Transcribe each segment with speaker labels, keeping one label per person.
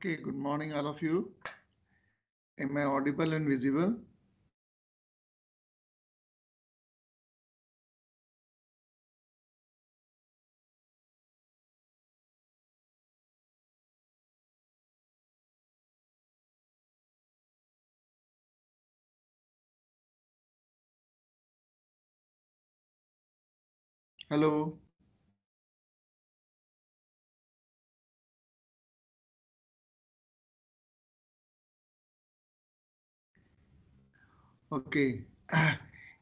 Speaker 1: Okay, good morning, all of you. Am I audible and visible? Hello. Okay.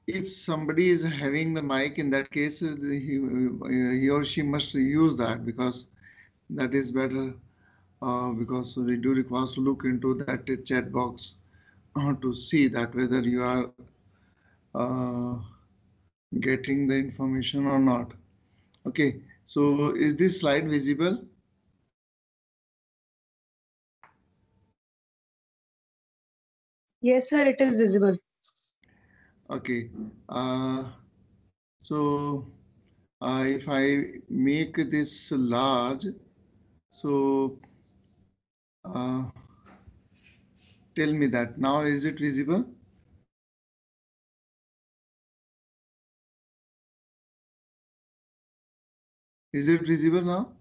Speaker 1: If somebody is having the mic, in that case, he, he or she must use that because that is better. Uh, because we do require to look into that chat box uh, to see that whether you are uh, getting the information or not. Okay, so is this slide visible?
Speaker 2: Yes, sir, it is visible.
Speaker 1: Okay, uh, so uh, if I make this large, so uh, tell me that now is it visible? Is it visible now?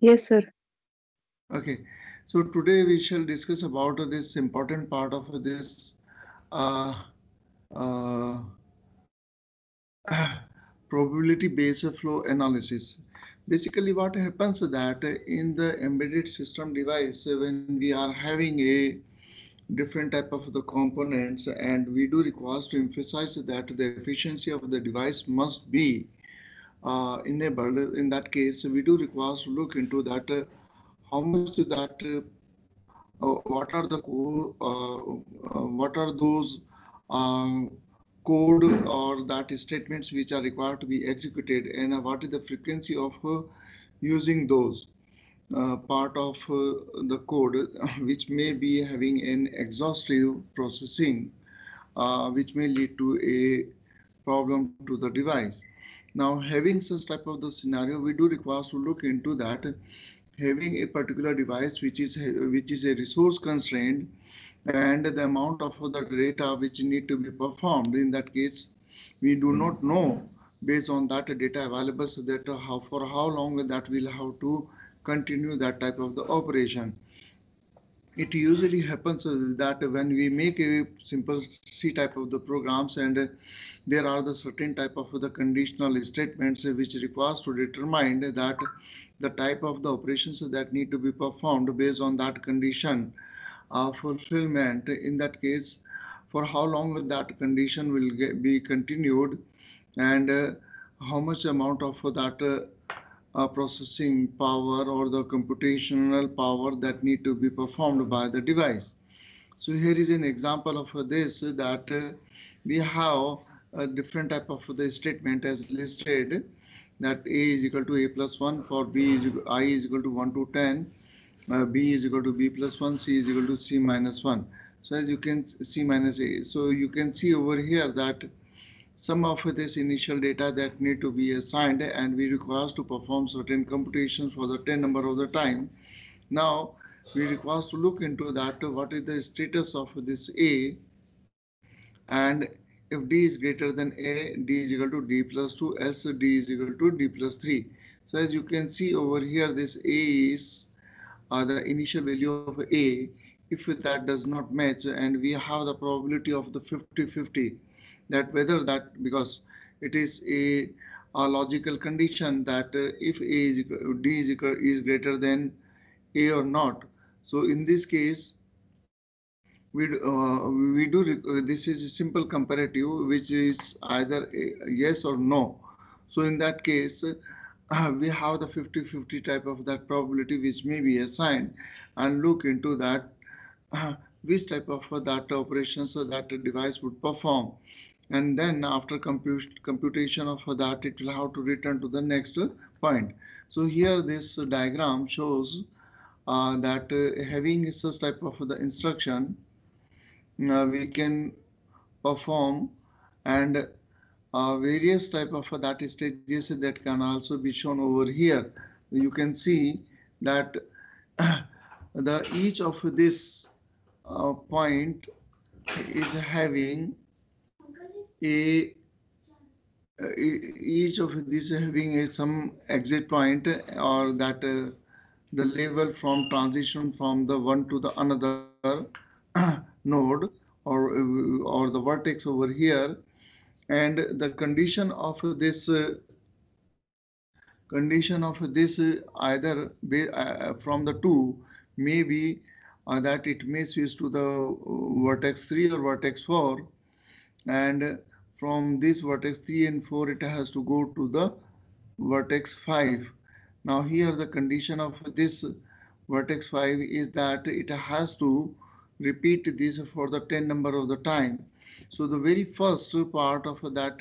Speaker 2: Yes, sir.
Speaker 1: Okay, so today we shall discuss about this important part of this uh, uh, probability based flow analysis. Basically what happens that in the embedded system device when we are having a different type of the components and we do require to emphasize that the efficiency of the device must be uh, enabled. In that case, we do require to look into that uh, how much that uh, uh what are the core, uh, what are those code or that statements which are required to be executed and what is the frequency of using those. Uh, part of uh, the code which may be having an exhaustive processing uh, which may lead to a problem to the device. Now having such type of the scenario we do require to look into that having a particular device which is which is a resource constraint and the amount of the data which need to be performed in that case we do not know based on that data available so that how for how long that will have to continue that type of the operation. It usually happens that when we make a simple C type of the programs and there are the certain type of the conditional statements which requires to determine that the type of the operations that need to be performed based on that condition uh, fulfillment in that case for how long that condition will get, be continued and uh, how much amount of that uh, uh, processing power or the computational power that need to be performed by the device. So here is an example of this that uh, we have a different type of the statement as listed that a is equal to a plus 1 for b is i is equal to 1 to 10 uh, b is equal to b plus 1 c is equal to c minus 1 so as you can see minus a so you can see over here that some of this initial data that need to be assigned and we require to perform certain computations for the 10 number of the time. Now we require to look into that what is the status of this A and if D is greater than A, D is equal to D plus 2, else D is equal to D plus 3. So as you can see over here, this A is uh, the initial value of A. If that does not match and we have the probability of the 50-50 that whether that because it is a, a logical condition that uh, if a is d is, equal, is greater than a or not so in this case we uh, we do uh, this is a simple comparative which is either yes or no so in that case uh, we have the 50-50 type of that probability which may be assigned and look into that uh, which type of that operation so that device would perform and then after compute, computation of that it will have to return to the next point. So here this diagram shows uh, that uh, having such type of the instruction uh, we can perform and uh, various type of that stages that can also be shown over here. You can see that the each of this uh, point is having a uh, each of these having a some exit point or that uh, the level from transition from the one to the another node or uh, or the vertex over here. And the condition of this uh, condition of this uh, either be, from the two may be that it may switch to the vertex 3 or vertex 4 and from this vertex 3 and 4 it has to go to the vertex 5 now here the condition of this vertex 5 is that it has to repeat this for the 10 number of the time so the very first part of that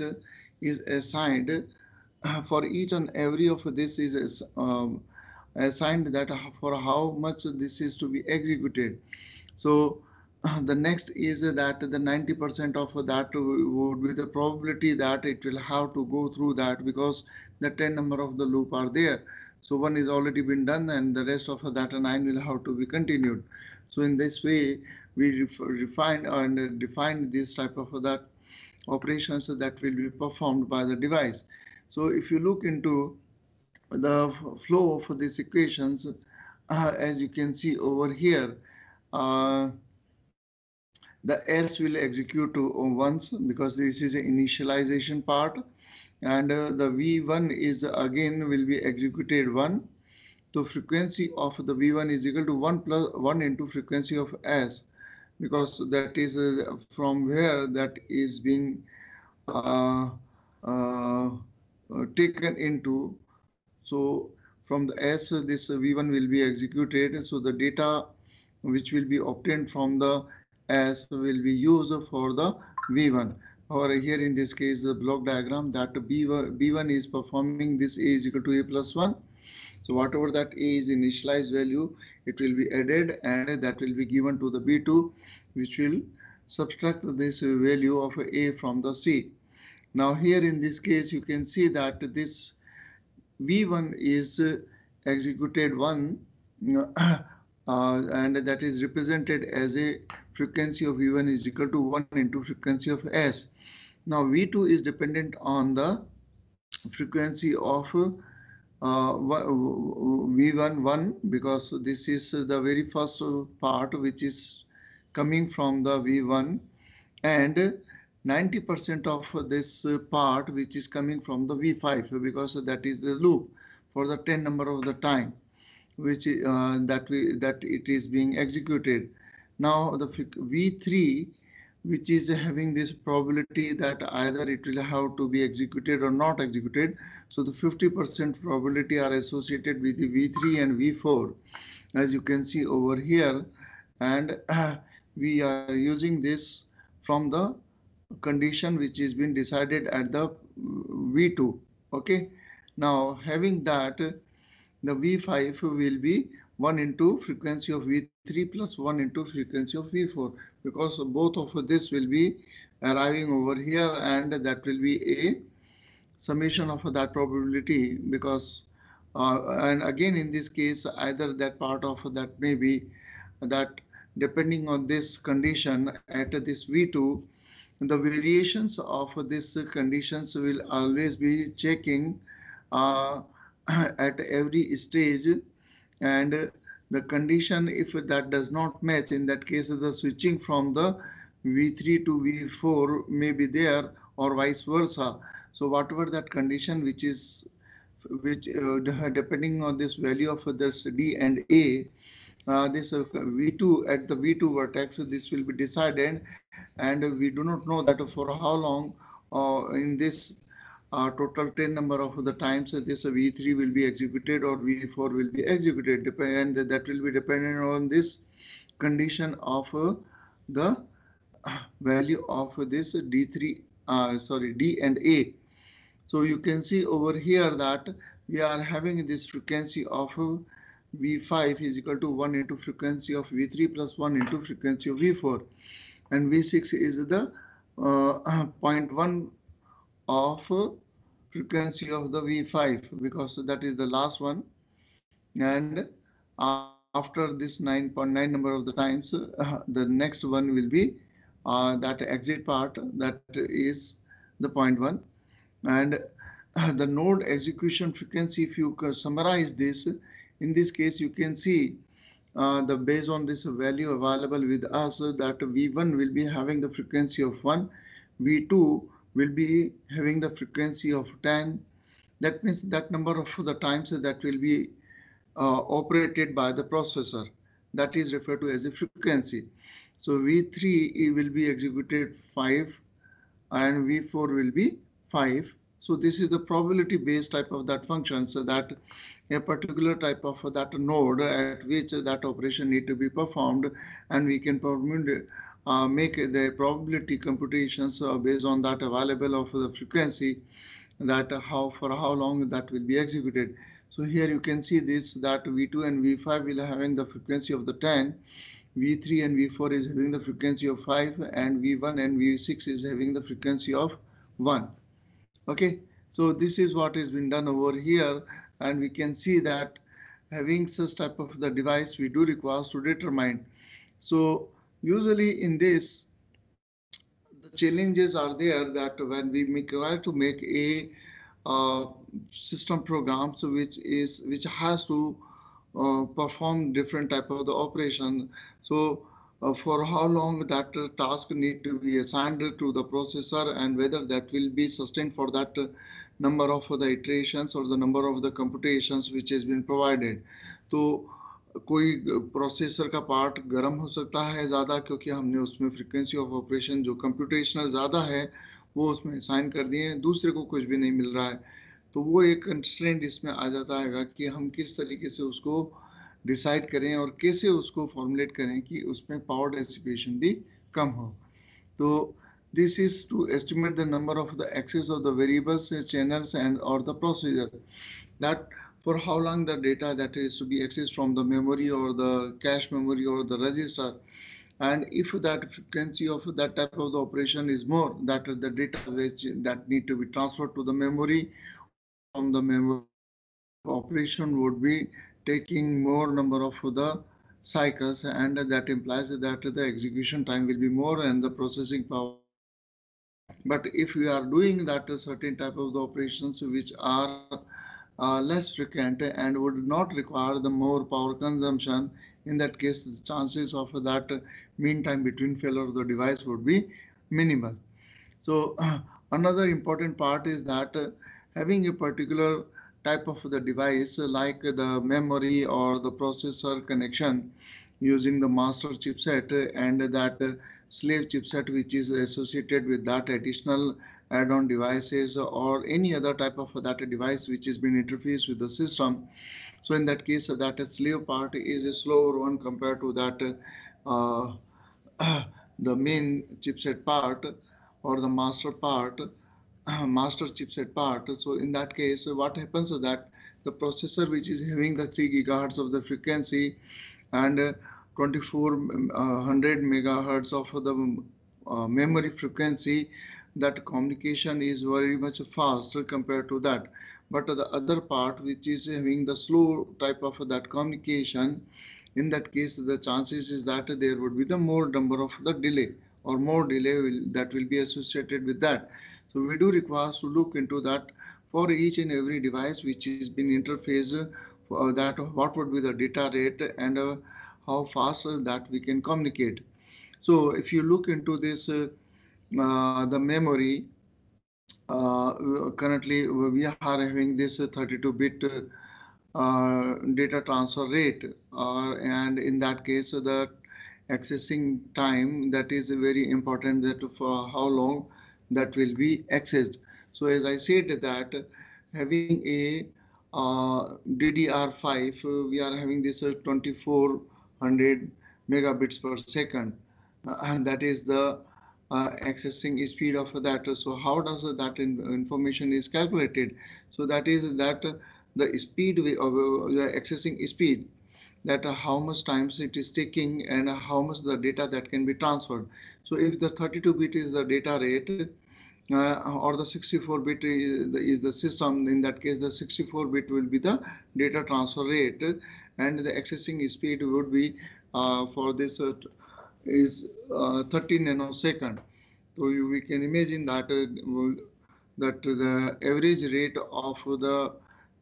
Speaker 1: is assigned for each and every of this is um, assigned that for how much this is to be executed. So the next is that the 90% of that would be the probability that it will have to go through that because the 10 number of the loop are there. So one is already been done and the rest of that nine will have to be continued. So in this way, we refine and define this type of that operations that will be performed by the device. So if you look into the flow for these equations, uh, as you can see over here, uh, the S will execute to once because this is an initialization part and uh, the V1 is again will be executed one. The frequency of the V1 is equal to 1 plus 1 into frequency of S because that is uh, from where that is being uh, uh, uh, taken into. So from the S, this V1 will be executed. So the data which will be obtained from the S will be used for the V1. Or here in this case, the block diagram that B1, B1 is performing this A is equal to A plus 1. So whatever that A is initialized value, it will be added and that will be given to the B2, which will subtract this value of A from the C. Now here in this case, you can see that this V1 is executed one uh, and that is represented as a frequency of V1 is equal to 1 into frequency of S. Now V2 is dependent on the frequency of uh, V1 1 because this is the very first part which is coming from the V1 and 90% of this part which is coming from the V5 because that is the loop for the 10 number of the time which uh, that we that it is being executed. Now the V3 which is having this probability that either it will have to be executed or not executed. So the 50% probability are associated with the V3 and V4 as you can see over here and uh, we are using this from the condition which has been decided at the V2. Okay. Now having that, the V5 will be 1 into frequency of V3 plus 1 into frequency of V4 because both of this will be arriving over here and that will be a summation of that probability because uh, and again in this case either that part of that may be that depending on this condition at this V2 the variations of these conditions will always be checking uh, at every stage and the condition if that does not match in that case the switching from the v3 to v4 may be there or vice versa. So whatever that condition which is which uh, depending on this value of this d and a uh, this uh, V2 at the V2 vertex, this will be decided. And we do not know that for how long uh, in this uh, total 10 number of the times this V3 will be executed or V4 will be executed and that will be dependent on this condition of uh, the value of this D3 uh, sorry D and A. So you can see over here that we are having this frequency of V5 is equal to 1 into frequency of V3 plus 1 into frequency of V4 and V6 is the uh, 0.1 of frequency of the V5 because that is the last one. And after this 9.9 number of the times, uh, the next one will be uh, that exit part that is the point one. And uh, the node execution frequency, if you summarize this, in this case, you can see uh, the based on this value available with us that V1 will be having the frequency of 1, V2 will be having the frequency of 10. That means that number of the times that will be uh, operated by the processor. That is referred to as a frequency. So V3 will be executed 5 and V4 will be 5. So this is the probability based type of that function so that a particular type of that node at which that operation need to be performed and we can perform uh, make the probability computations uh, based on that available of the frequency that how for how long that will be executed. So here you can see this that V2 and V5 will having the frequency of the 10, V3 and V4 is having the frequency of 5 and V1 and V6 is having the frequency of 1. Okay, so this is what has been done over here and we can see that having such type of the device we do require to determine. So usually in this, the challenges are there that when we require to make a uh, system program, so which is which has to uh, perform different type of the operation. So uh, for how long that task need to be assigned to the processor and whether that will be sustained for that number of the iterations or the number of the computations which has been provided. तो कोई processor का part गर्म हो सकता है ज़्यादा क्योंकि हमने उसमें फ्रिक्वेंसी ऑफ़ ऑपरेशन जो कंप्यूटेशनल ज़्यादा है, वो उसमें साइन कर दिए हैं, दूसरे को कुछ भी नहीं मिल रहा है। तो वो एक कंस्ट्रेंट इसमें आ जाता है कि हम किस तरीके से उसको डिसाइड करें और कैसे उसको फॉर्मुलेट करें कि उसमें पावर डेसिपेशन भी कम हो। तो this is to estimate the number of the access of the variables, channels and, or the procedure that for how long the data that is to be accessed from the memory or the cache memory or the register. And if that frequency of that type of the operation is more, that the data which that need to be transferred to the memory from the memory operation would be taking more number of the cycles and that implies that the execution time will be more and the processing power but if we are doing that certain type of the operations which are uh, less frequent and would not require the more power consumption, in that case, the chances of that mean time between failure of the device would be minimal. So another important part is that uh, having a particular type of the device like the memory or the processor connection using the master chipset and that slave chipset which is associated with that additional add-on devices or any other type of that device which has been interfaced with the system. So in that case, that slave part is a slower one compared to that uh, the main chipset part or the master part, master chipset part. So in that case, what happens is that the processor which is having the 3 gigahertz of the frequency and uh, 2400 uh, megahertz of the uh, memory frequency that communication is very much faster compared to that. But the other part which is having the slow type of that communication in that case the chances is that there would be the more number of the delay or more delay will, that will be associated with that. So we do require to look into that for each and every device which is been interfaced for that what would be the data rate and uh, how fast that we can communicate. So if you look into this uh, uh, the memory uh, currently we are having this 32-bit uh, data transfer rate and in that case the accessing time that is very important that for how long that will be accessed. So as I said that having a uh, DDR5, we are having this uh, 2400 megabits per second. Uh, and that is the uh, accessing speed of that. So how does that in information is calculated? So that is that the speed of the accessing speed that how much times it is taking and how much the data that can be transferred. So if the 32 bit is the data rate uh, or the 64 bit is the, is the system in that case the 64 bit will be the data transfer rate and the accessing speed would be uh, for this uh, is uh, 30 nanosecond so you, we can imagine that uh, that the average rate of the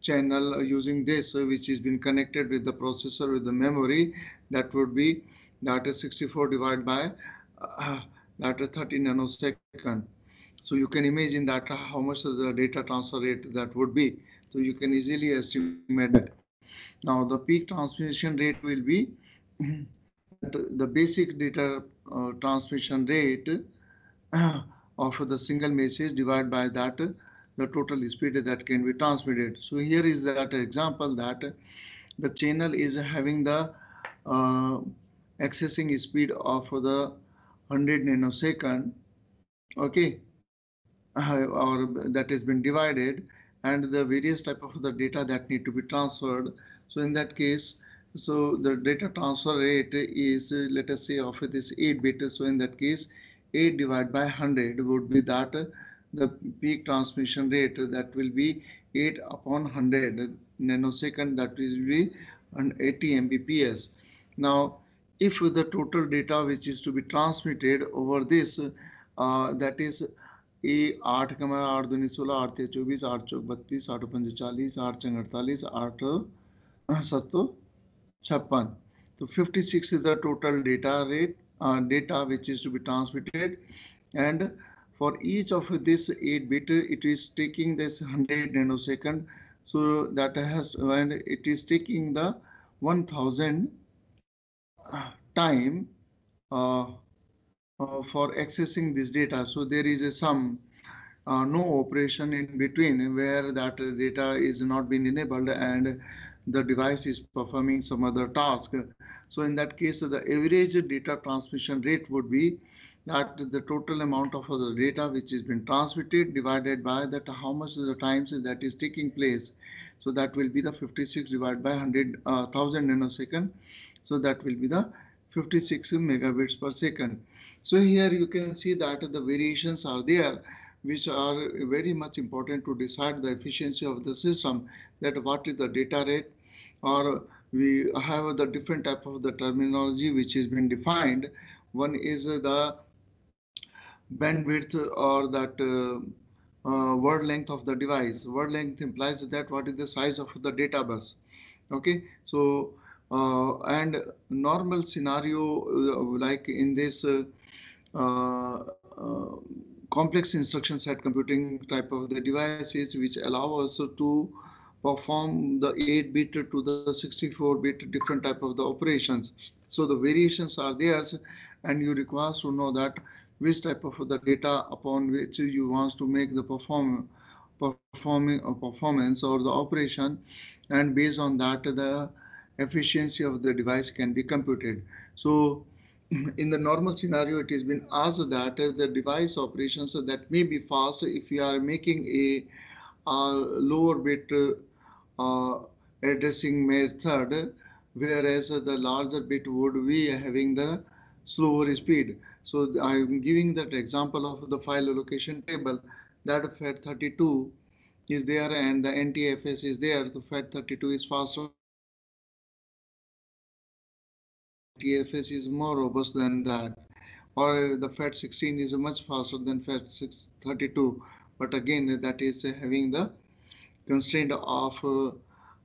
Speaker 1: channel using this uh, which has been connected with the processor with the memory that would be that is 64 divided by uh, that is 30 nanosecond so you can imagine that how much the data transfer rate that would be. So you can easily estimate that. Now the peak transmission rate will be the basic data uh, transmission rate of the single message divided by that the total speed that can be transmitted. So here is that example that the channel is having the uh, accessing speed of the 100 nanosecond. Okay, uh, or that has been divided and the various type of the data that need to be transferred. So in that case, so the data transfer rate is uh, let us say of this 8 bit. So in that case, 8 divided by 100 would be that uh, the peak transmission rate that will be 8 upon 100 nanosecond that will be 80 mbps. Now, if the total data which is to be transmitted over this uh, that is a आठ कमरा आठ दूनी सोलह आठ तेईस चौबीस आठ चौक बत्तीस आठ पंच चालीस आठ चंग अड़तालीस आठ सत्तो 56. So 56 is the total data rate, uh, data which is to be transmitted. And for each of this 8 bit, it is taking this 100 nanosecond. So that has, when it is taking the 1000 uh, time uh, uh, for accessing this data. So there is a some uh, no operation in between where that data is not being enabled and the device is performing some other task. So in that case, the average data transmission rate would be that the total amount of the data which has been transmitted divided by that how much is the times that is taking place. So that will be the 56 divided by 100,000 uh, nanosecond. So that will be the 56 megabits per second. So here you can see that the variations are there which are very much important to decide the efficiency of the system that what is the data rate or we have the different type of the terminology which has been defined. One is the bandwidth or that uh, uh, word length of the device. Word length implies that what is the size of the data bus. Okay, so uh, and normal scenario uh, like in this uh, complex instruction set computing type of the devices which allow us to perform the 8 bit to the 64 bit different type of the operations so the variations are there and you require to know that which type of the data upon which you want to make the perform performing performance or the operation and based on that the efficiency of the device can be computed. So in the normal scenario, it has been asked that the device operations that may be fast if you are making a, a lower bit uh, addressing method, whereas the larger bit would be having the slower speed. So I'm giving that example of the file allocation table that FAT32 is there and the NTFS is there. The FAT32 is faster TFS is more robust than that or the FAT16 is much faster than FAT32 but again that is having the constraint of uh,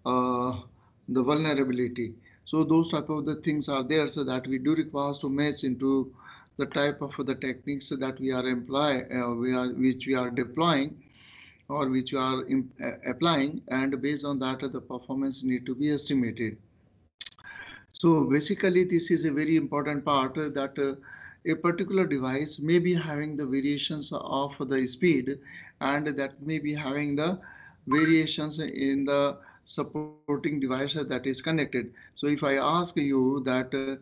Speaker 1: uh, the vulnerability. So those type of the things are there so that we do require to match into the type of the techniques that we are employ uh, we are which we are deploying or which we are uh, applying and based on that the performance need to be estimated. So basically, this is a very important part that uh, a particular device may be having the variations of the speed and that may be having the variations in the supporting device that is connected. So if I ask you that uh,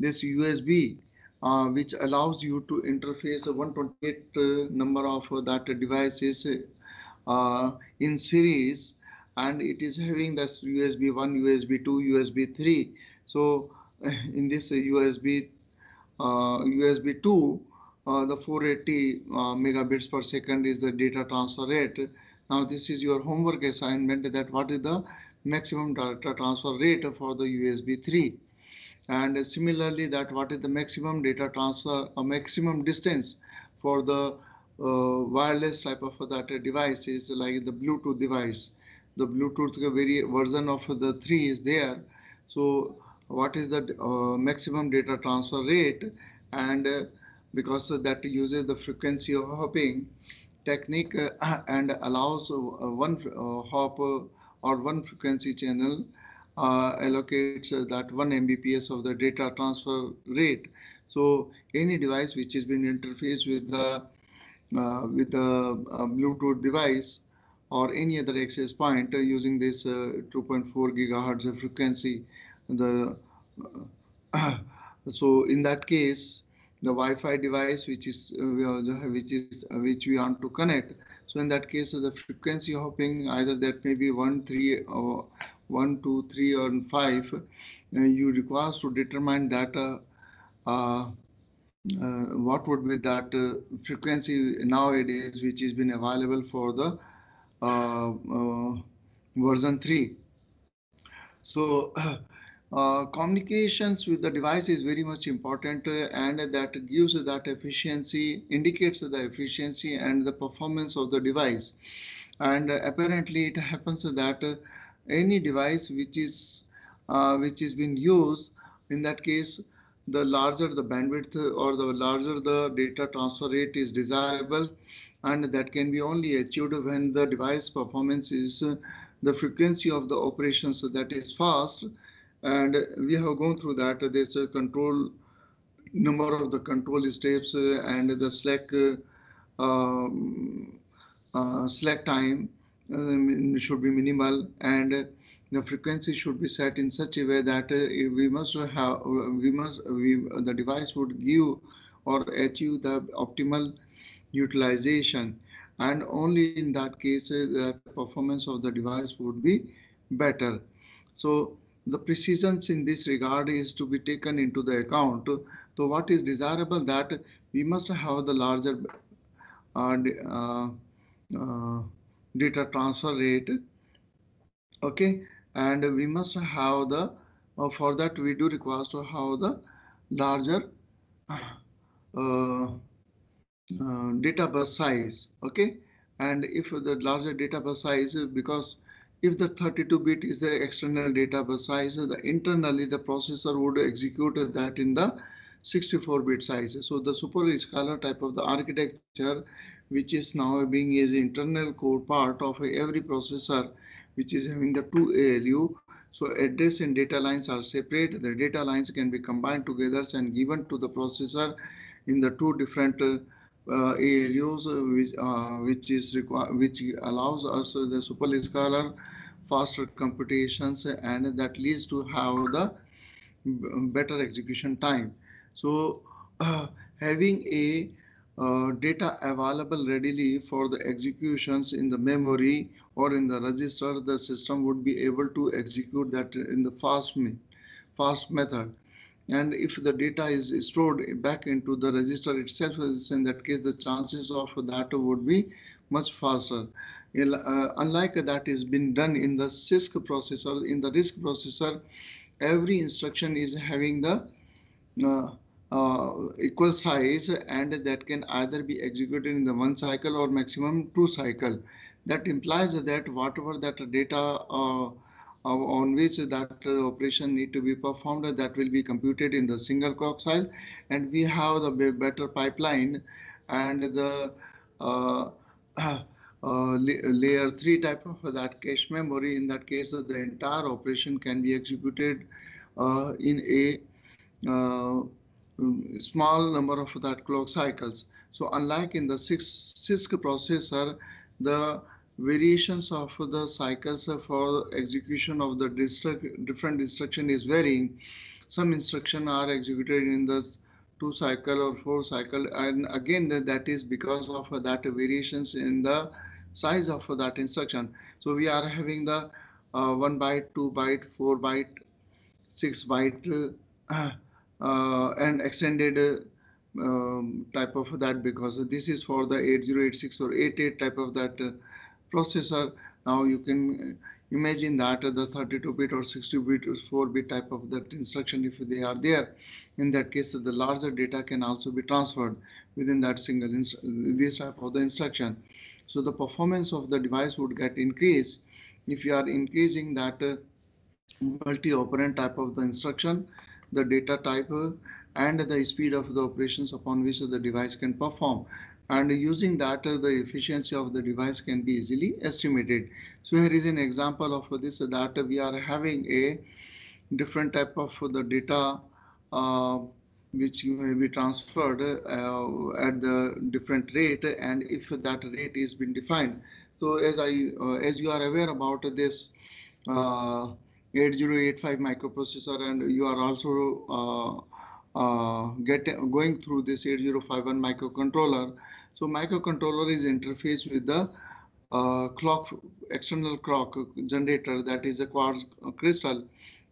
Speaker 1: this USB uh, which allows you to interface 128 uh, number of that devices uh, in series and it is having this USB 1, USB 2, USB 3 so in this USB uh, USB 2, uh, the 480 uh, megabits per second is the data transfer rate. Now this is your homework assignment that what is the maximum data transfer rate for the USB 3 and similarly that what is the maximum data transfer a maximum distance for the uh, wireless type of that device is like the Bluetooth device. The Bluetooth very version of the 3 is there. So what is the uh, maximum data transfer rate and uh, because that uses the frequency of hopping technique uh, and allows uh, one uh, hop uh, or one frequency channel uh, allocates uh, that 1 Mbps of the data transfer rate. So any device which has been interfaced with the with the Bluetooth device or any other access point using this 2.4 gigahertz frequency. The so in that case, the Wi-Fi device which is which is which we want to connect. So in that case, of the frequency hopping either that may be one, three, or one, two, three, or five. you require to determine that uh, uh, what would be that uh, frequency nowadays which has been available for the uh, uh version 3 so uh, communications with the device is very much important uh, and that gives that efficiency indicates the efficiency and the performance of the device. And apparently it happens that any device which is which is being used in that case the larger the bandwidth or the larger the data transfer rate is desirable and that can be only achieved when the device performance is uh, the frequency of the operations that is fast and we have gone through that. There's a control number of the control steps uh, and the slack uh, um, uh, slack time should be minimal. And the frequency should be set in such a way that uh, we must have we must we the device would give or achieve the optimal utilization. And only in that case uh, the performance of the device would be better. So the precisions in this regard is to be taken into the account. So what is desirable that we must have the larger uh, uh, uh, data transfer rate okay? And we must have the uh, for that we do require to have the larger uh, data bus size okay? And if the larger data bus size because if the 32 bit is the external data bus size the internally the processor would execute that in the 64 bit size so the super scalar type of the architecture which is now being as internal core part of every processor which is having the two ALU. So address and data lines are separate. The data lines can be combined together and given to the processor in the two different uh, uh, ALUs, uh, which, uh, which is which allows us the super scalar faster computations, and that leads to have the better execution time. So uh, having a uh, data available readily for the executions in the memory or in the register, the system would be able to execute that in the fast, fast method. And if the data is stored back into the register itself, in that case, the chances of that would be much faster. Uh, unlike that is been done in the CISC processor, in the RISC processor, every instruction is having the uh, uh, equal size and that can either be executed in the one cycle or maximum two cycle. That implies that whatever that data uh, uh on which that operation need to be performed that will be computed in the single clock cycle and we have the better pipeline and the uh, uh, layer 3 type of that cache memory in that case the entire operation can be executed uh, in a uh, um, small number of that clock cycles. So unlike in the CISC processor, the variations of the cycles for execution of the different instruction is varying. Some instruction are executed in the two cycle or four cycle and again that is because of that variations in the size of that instruction. So we are having the uh, one byte, two byte, four byte, six byte uh, uh, and extended um, type of that because this is for the 8086 or 88 type of that uh, processor. Now you can imagine that the 32-bit or 60-bit or 4-bit type of that instruction if they are there. In that case, the larger data can also be transferred within that single this type of the instruction. So the performance of the device would get increased if you are increasing that uh, multi-operand type of the instruction, the data type, uh, and the speed of the operations upon which the device can perform and using that uh, the efficiency of the device can be easily estimated. So here is an example of this that we are having a different type of the data uh, which may be transferred uh, at the different rate and if that rate is been defined. So as I uh, as you are aware about this uh, 8085 microprocessor and you are also uh, get going through this 8051 microcontroller. So microcontroller is interfaced with the uh, clock external clock generator that is a quartz crystal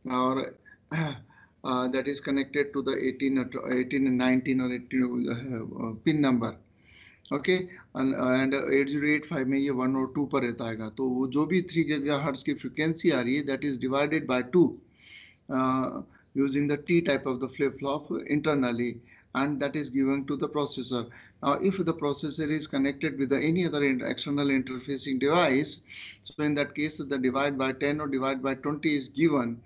Speaker 1: or uh, that is connected to the 18 or 18 and 19 or 18 uh, pin number okay and eight zero eight five में ये one और to पर रहता है तो वो जो भी थ्री गीगा हर्ट्स की फ्रिक्वेंसी आ रही है that is divided by two using the T type of the flip-flop internally and that is given to the processor. Now, if the processor is connected with the, any other external interfacing device, so in that case, the divide by 10 or divide by 20 is given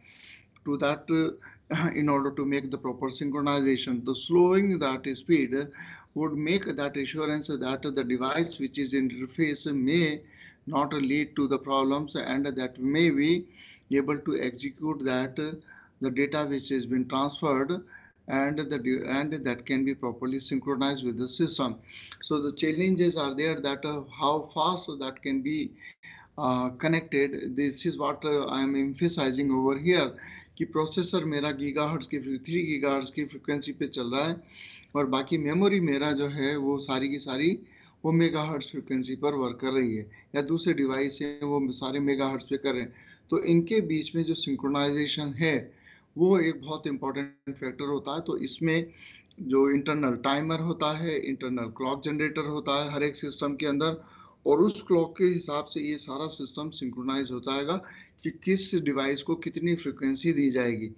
Speaker 1: to that uh, in order to make the proper synchronization. The slowing that speed would make that assurance that the device which is interface may not lead to the problems and that may be able to execute that the data which has been transferred and the and that can be properly synchronized with the system. So the challenges are there that uh, how fast that can be uh, connected. This is what uh, i am emphasizing over here कि processor मेरा giga gigahertz की three gigahertz की frequency पे चल रहा है और बाकी मेमोरी मेरा जो है वो सारी की सारी वो मेगाहर्ट्ज फ्रिक्वेंसी पर वर्क कर रही है या दूसरे डिवाइस है वो सारे मेगाहर्ट्ज पे कर रहे हैं। तो इनके बीच में जो सिंक्रोनाइजेशन है, वो एक बहुत इंपॉर्टेंट फैक्टर होता है। तो इसमें जो इंटरनल टाइमर होता है इंटरनल क्लॉक जनरेटर होता है हर एक सिस्टम के अंदर और उस क्लॉक के हिसाब से ये सारा सिस्टम सिंक्रोनाइज है कि किस डिवाइस को कितनी फ्रिक्वेंसी दी जाएगी।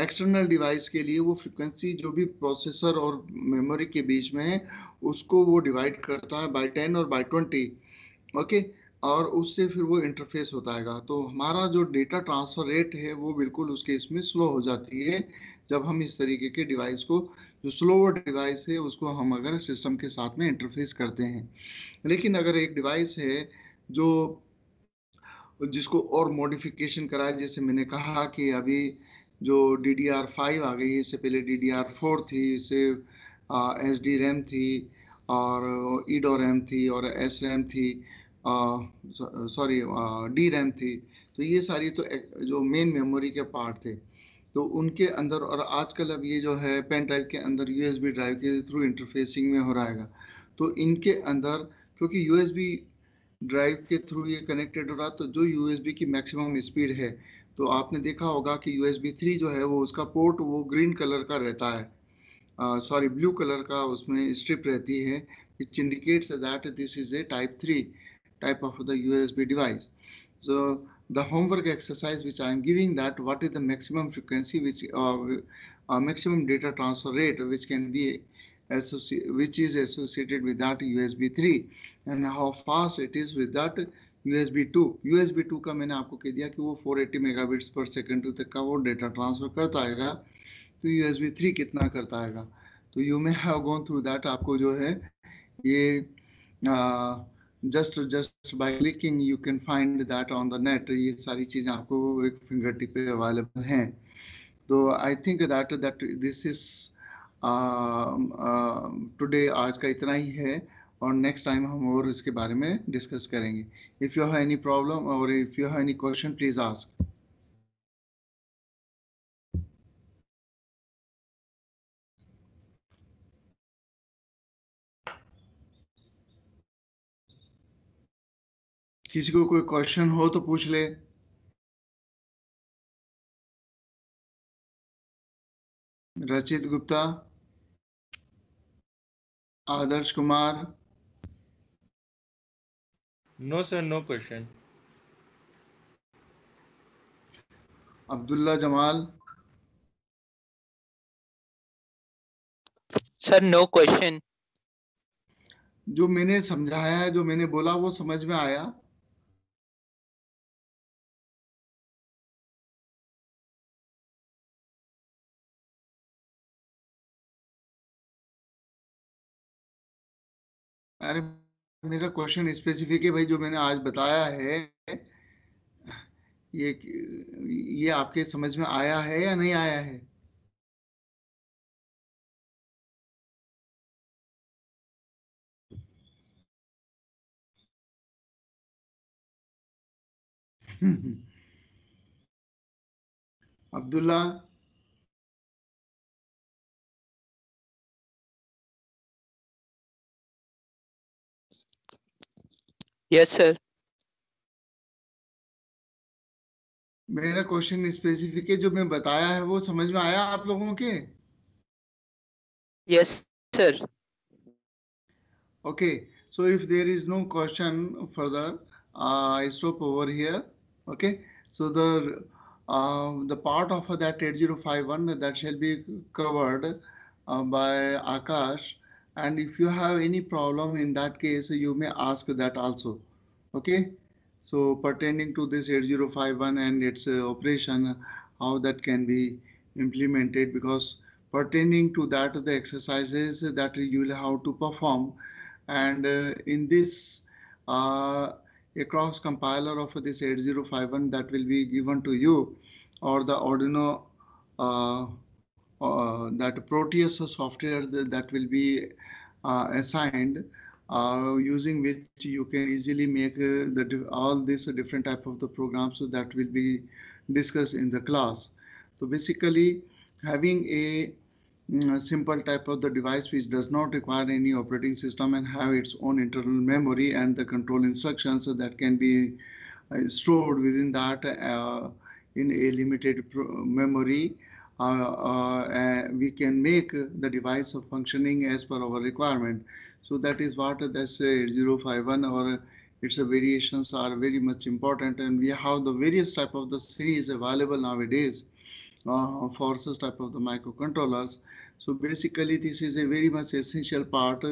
Speaker 1: एक्सटर्नल डिवाइस के लिए वो फ्रिक्वेंसी जो भी प्रोसेसर और मेमोरी के बीच में है, उसको वो डिवाइड करता है बाय टेन और बाय ट्वेंटी ओके और उससे फिर वो इंटरफेस होता है तो हमारा जो डेटा ट्रांसफ़र रेट है, वो बिल्कुल उसके इसमें स्लो हो जाती है, जब हम इस तरीके के डिवाइस को, जो स्लोवर डिवाइस है, उसको हम अगर सिस्टम के साथ में इंटरफेस करते हैं। लेकिन अगर एक डिवाइस है, जो जिसको और मॉडिफिकेशन कराए जैसे मैंने कहा कि अभी जो डी डी आर फाइव आ गई, इससे पहले डी डी आर फोर थी, इससे एस डी रैम थी, और ईडो रैम थी, और एस रैम थी सॉरी डी रैम थी। तो ये सारी तो जो मेन मेमोरी के पार्ट थे। तो उनके अंदर, और आजकल अब ये जो है पेन ड्राइव के अंदर यूएसबी ड्राइव के थ्रू इंटरफेसिंग में हो रहा है। तो इनके अंदर, क्योंकि यूएसबी ड्राइव के थ्रू ये कनेक्टेड हो रहा तो जो यूएसबी की मैक्सिमम स्पीड है तो आपने देखा होगा कि यू एस जो है वो उसका पोर्ट वो ग्रीन कलर का रहता है। सॉरी ब्लू कलर का उसमें स्ट्रिप रहती है। It indicates that this is a type three type of the U S B device so the homework exercise which I am giving that what is the maximum frequency which maximum data transfer rate which can be which is associated with that USB 3 and how fast it is with that USB 2 USB 2 का मैंने आपको कह दिया कि वो 480 megabits पर second तक का वो डेटा ट्रांसफ़र करता है तो USB 3 कितना करता है तो you may have gone through that आपको जो है ये just just by clicking you can find that on the net ये सारी चीज़ें आपको एक फिंगर टिप पे अवेलेबल हैं तो I think that that this is today आज का इतना ही है और नेक्स्ट टाइम हम और इसके बारे में डिस्कस करेंगे। If you have any problem और if you have any question please ask किसी को कोई क्वेश्चन हो तो पूछ ले। Rachit Gupta. Adarsh Kumar.
Speaker 3: No sir no question
Speaker 1: Abdullah Jamal.
Speaker 4: Sir no question
Speaker 1: जो मैंने समझाया है जो मैंने बोला वो समझ में आया। अरे, मेरा क्वेश्चन स्पेसिफिक है भाई, जो मैंने आज बताया है, ये ये आपके समझ में आया है या नहीं आया है? Abdullah
Speaker 4: yes sir.
Speaker 1: मेरा क्वेश्चन स्पेसिफिक है जो मैं बताया है वो समझ में आया आप लोगों के?
Speaker 4: Yes sir
Speaker 1: okay so if there is no question further I stop over here okay so the the part of that 8051 that shall be covered by Akash And if you have any problem in that case, you may ask that also. Okay, so pertaining to this 8051 and its uh, operation, how that can be implemented because pertaining to that the exercises that you will have to perform and uh, in this uh, a cross compiler of this 8051 that will be given to you or the Arduino uh, that Proteus software that, that will be uh, assigned uh, using which you can easily make uh, the all these different type of the programs that will be discussed in the class. So basically having a mm, simple type of the device which does not require any operating system and have its own internal memory and the control instructions that can be uh, stored within that uh, in a limited memory uh, uh, uh, we can make the device of functioning as per our requirement. So that is what that's uh, 8051 or its variations are very much important and we have the various type of the series available nowadays uh, for such type of the microcontrollers. So basically, this is a very much essential part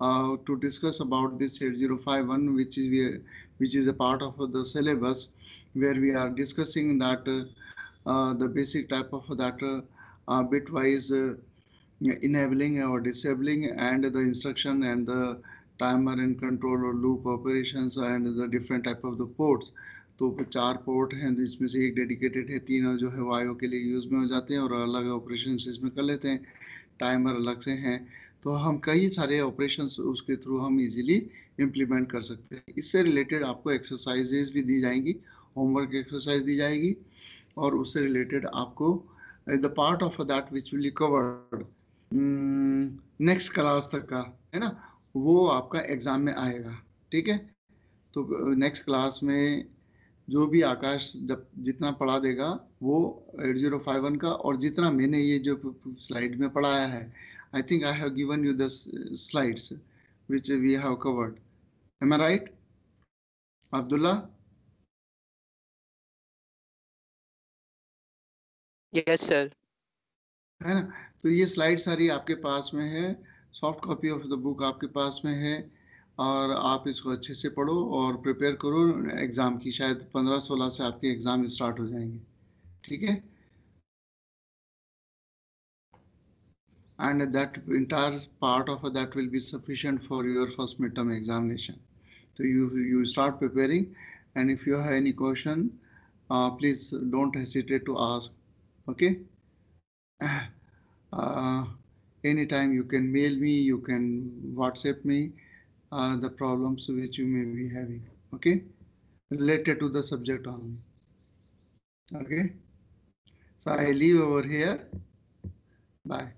Speaker 1: uh, to discuss about this 8051, which is which is a part of the syllabus, where we are discussing that uh, uh, the basic type of that uh, uh, bitwise uh, enabling or disabling and the instruction and the timer and control or loop operations and the different type of the ports. तो चार port हैं जिसमें से एक dedicated है तीन जो है वायु के लिए यूज़ में हो जाते हैं और अलग ऑपरेशन इसमें कर लेते हैं। टाइमर अलग से हैं। तो हम कई सारे ऑपरेशन उसके थ्रू हम इजीली इम्प्लीमेंट कर सकते हैं। इससे रिलेटेड आपको एक्सरसाइजेज भी दी जाएँगी होमवर्क एक्सरसाइज दी जाएगी। और उससे रिलेटेड आपको the part of that which will covered next class तक का, है ना? वो आपका एग्ज़ाम में आएगा, ठीक है? तो नेक्स्ट क्लास में जो भी आकाश जब जितना पढ़ा देगा, वो 8051 का, और जितना मैंने ये जो स्लाइड में पढ़ाया है I think I have given you the slides which we have covered. Am i right? Abdullah?
Speaker 4: Yes, sir.
Speaker 1: है ना तो ये स्लाइड सारी आपके पास में है soft copy of the book आपके पास में है और आप इसको अच्छे से पढ़ो और प्रिपेयर करो एग्ज़ाम की शायद 15-16 से आपके एग्ज़ाम स्टार्ट हो जाएँगे ठीक है and that entire part of that will be sufficient for your first midterm examination so you you start preparing and if you have any question uh, please don't hesitate to ask okay? Uh, anytime you can mail me you can whatsapp me uh, the problems which you may be having. Okay? Related to the subject only. Okay? So i leave over here. Bye